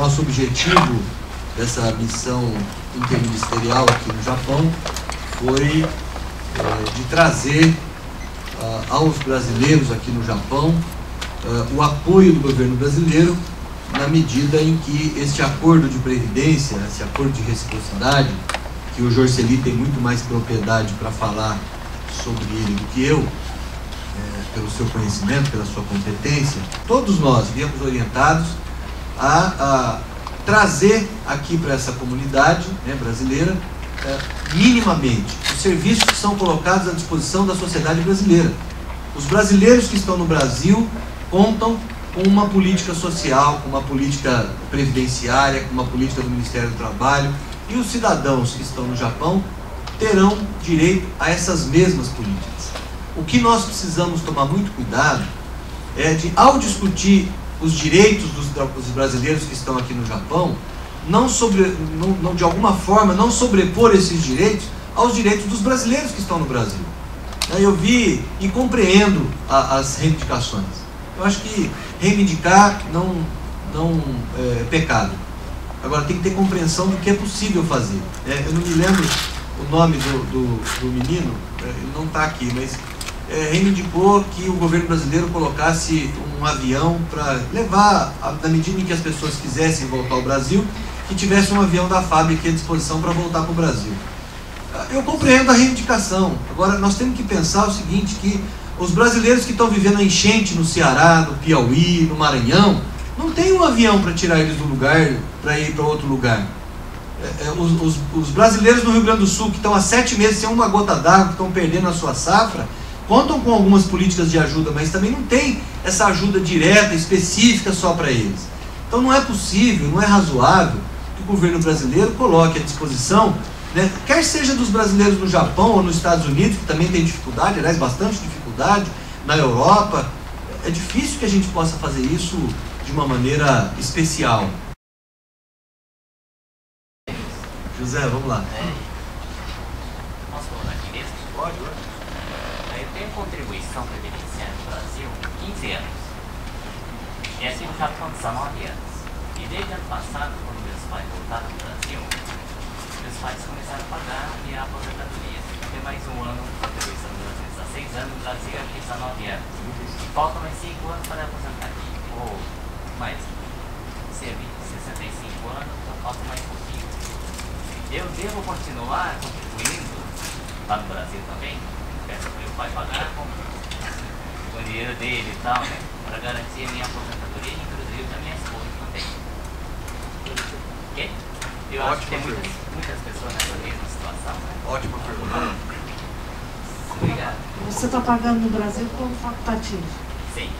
nosso objetivo dessa missão interministerial aqui no Japão foi é, de trazer uh, aos brasileiros aqui no Japão uh, o apoio do governo brasileiro na medida em que este acordo de previdência, esse acordo de reciprocidade, que o Jorceli tem muito mais propriedade para falar sobre ele do que eu, é, pelo seu conhecimento, pela sua competência, todos nós viemos orientados a, a trazer aqui para essa comunidade né, brasileira, é, minimamente, os serviços que são colocados à disposição da sociedade brasileira. Os brasileiros que estão no Brasil contam com uma política social, com uma política previdenciária, com uma política do Ministério do Trabalho, e os cidadãos que estão no Japão terão direito a essas mesmas políticas. O que nós precisamos tomar muito cuidado é de, ao discutir os direitos dos, dos brasileiros que estão aqui no Japão, não, sobre, não, não, de alguma forma, não sobrepor esses direitos aos direitos dos brasileiros que estão no Brasil. Eu vi e compreendo a, as reivindicações. Eu acho que reivindicar não, não é pecado. Agora tem que ter compreensão do que é possível fazer. É, eu não me lembro o nome do, do, do menino, é, ele não está aqui, mas é, reivindicou que o governo brasileiro colocasse um avião para levar, na medida em que as pessoas quisessem voltar ao Brasil, que tivesse um avião da fábrica à disposição para voltar para o Brasil. Eu compreendo a reivindicação. Agora, nós temos que pensar o seguinte, que os brasileiros que estão vivendo a enchente no Ceará, no Piauí, no Maranhão, não tem um avião para tirar eles do lugar, para ir para outro lugar. É, é, os, os, os, brasileiros do Rio Grande do Sul, que estão há sete meses sem uma gota d'água, que estão perdendo a sua safra, contam com algumas políticas de ajuda, mas também não tem essa ajuda direta, específica só para eles. Então não é possível, não é razoável que o governo brasileiro coloque à disposição, né, quer seja dos brasileiros no Japão ou nos Estados Unidos, que também tem dificuldade, aliás, bastante dificuldade, na Europa, é difícil que a gente possa fazer isso de uma maneira especial. José, vamos lá. Posso aqui mesmo? Pode, pode. Tenho contribuição previdenciária no Brasil há 15 anos. E assim já estão 19 anos. E desde ano passado, quando meus pais voltaram para o Brasil, meus pais começaram a pagar a minha aposentadoria. Tem mais um ano de contribuição no Brasil. Há 6 anos no Brasil e 19 anos. Faltam mais 5 anos para a aposentadoria. Ou mais 65 anos, então falta mais um pouquinho. Eu devo continuar contribuindo lá no Brasil também? Pai pagar com o dinheiro dele e tal, né? Para garantir a minha aposentadoria, inclusive da minha esposa também. Ok? Eu Ótima acho que tem muitas, muitas pessoas nessa mesma situação. Né? Ótima pergunta. Obrigado. Você está pagando no Brasil como facultativo? Sim.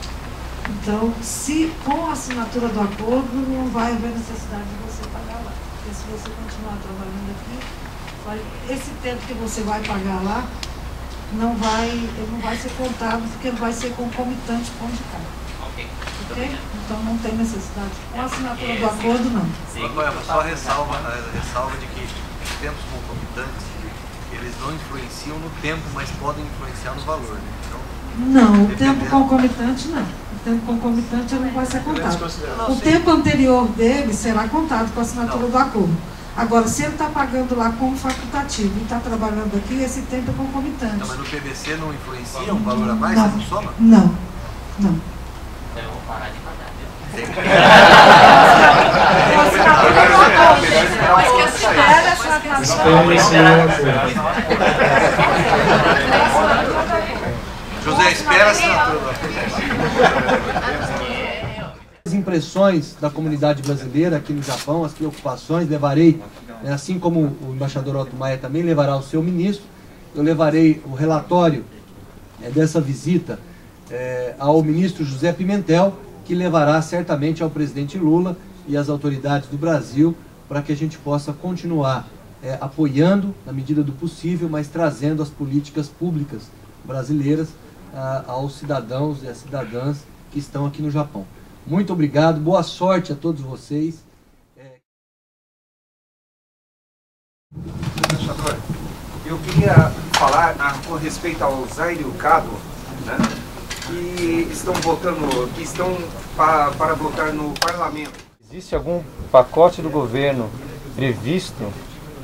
Então, se com a assinatura do acordo, não vai haver necessidade de você pagar lá. Porque se você continuar trabalhando aqui, vai, esse tempo que você vai pagar lá, não vai, ele não vai ser contado, porque ele vai ser concomitante com o de cá. Ok. Ok? Então não tem necessidade. Com a assinatura do acordo, não. Sim, só ressalva, ressalva de que tempos concomitantes, eles não influenciam no tempo, mas podem influenciar no valor. Né? Então, não, o tempo concomitante não. O tempo concomitante não vai ser contado. O tempo anterior dele será contado com a assinatura do acordo. Agora, se ele está pagando lá como facultativo e está trabalhando aqui, esse tempo é concomitante. Não, mas no PVC não influencia um valor a mais? Não, não soma? Não, não. Então eu vou parar de pagar, viu? Mas que espera essa Espere, senhor. José, espera a assinatura. As impressões da comunidade brasileira aqui no Japão, as preocupações, levarei, né, assim como o embaixador Otto Maia também levará o seu ministro, eu levarei o relatório é, dessa visita é, ao ministro José Pimentel, que levará certamente ao presidente Lula e às autoridades do Brasil para que a gente possa continuar é, apoiando, na medida do possível, mas trazendo as políticas públicas brasileiras ah, aos cidadãos e às cidadãs que estão aqui no Japão. Muito obrigado, boa sorte a todos vocês. É... eu queria falar a, com respeito ao Zaire e o Cado, né, que estão votando, que estão para, para votar no parlamento. Existe algum pacote do governo previsto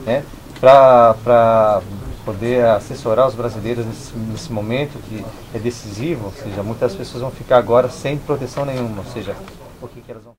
né, para poder assessorar os brasileiros nesse, nesse, momento que é decisivo? Ou seja, muitas pessoas vão ficar agora sem proteção nenhuma, ou seja, o que, que elas vão